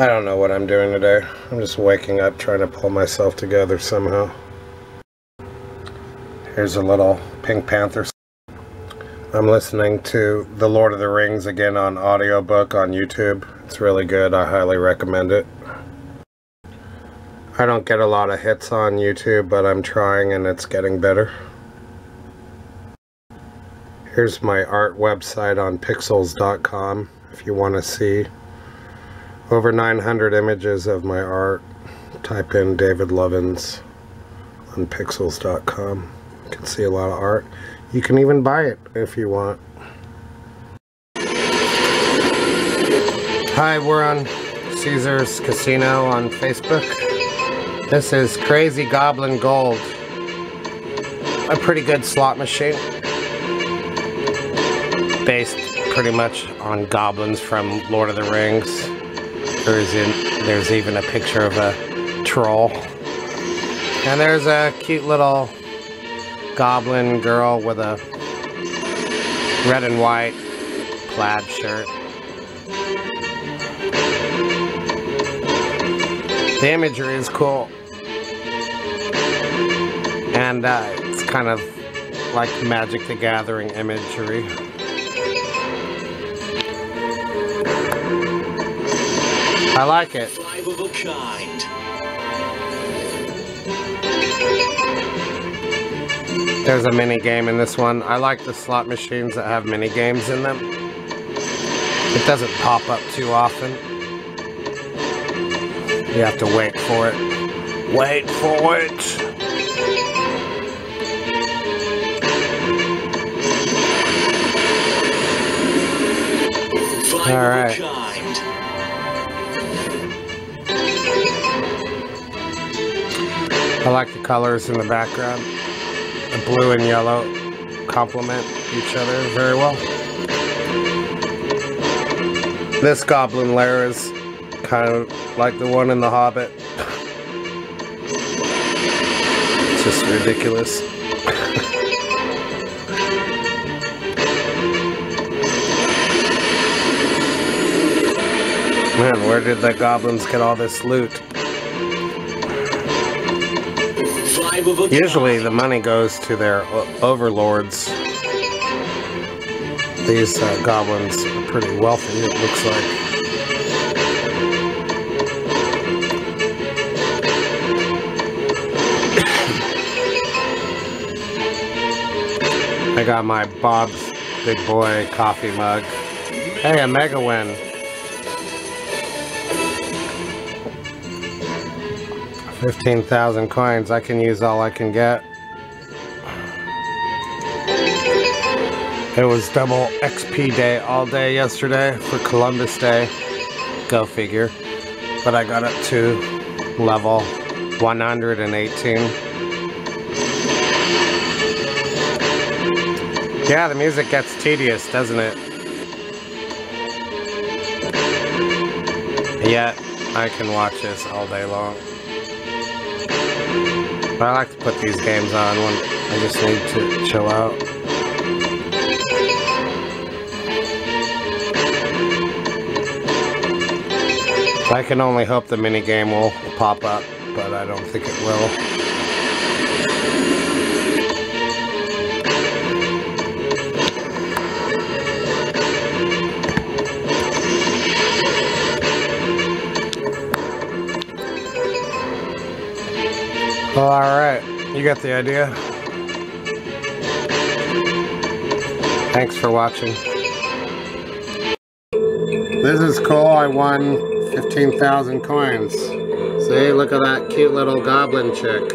I don't know what I'm doing today. I'm just waking up trying to pull myself together somehow. Here's a little Pink Panther. I'm listening to The Lord of the Rings again on audiobook on YouTube. It's really good. I highly recommend it. I don't get a lot of hits on YouTube, but I'm trying and it's getting better. Here's my art website on pixels.com if you want to see over 900 images of my art. Type in David Lovins on pixels.com. You can see a lot of art. You can even buy it if you want. Hi, we're on Caesars Casino on Facebook. This is Crazy Goblin Gold. A pretty good slot machine based pretty much on goblins from Lord of the Rings. There's in, there's even a picture of a troll. And there's a cute little goblin girl with a red and white plaid shirt. The imagery is cool. And uh, it's kind of like Magic the Gathering imagery. I like it. Five of a kind. There's a mini game in this one. I like the slot machines that have mini games in them. It doesn't pop up too often. You have to wait for it. Wait for it. All right. I like the colors in the background. The blue and yellow complement each other very well. This goblin lair is kind of like the one in The Hobbit. It's just ridiculous. Man, where did the goblins get all this loot? Usually the money goes to their overlords. These uh, goblins are pretty wealthy, it looks like. I got my Bob's Big Boy coffee mug. Hey, a mega win. Fifteen thousand coins. I can use all I can get. It was double XP day all day yesterday for Columbus Day. Go figure. But I got up to level 118. Yeah, the music gets tedious, doesn't it? Yet, I can watch this all day long. But I like to put these games on when I just need to chill out. I can only hope the minigame will pop up, but I don't think it will. Alright, you got the idea. Thanks for watching. This is cool, I won 15,000 coins. See, look at that cute little goblin chick.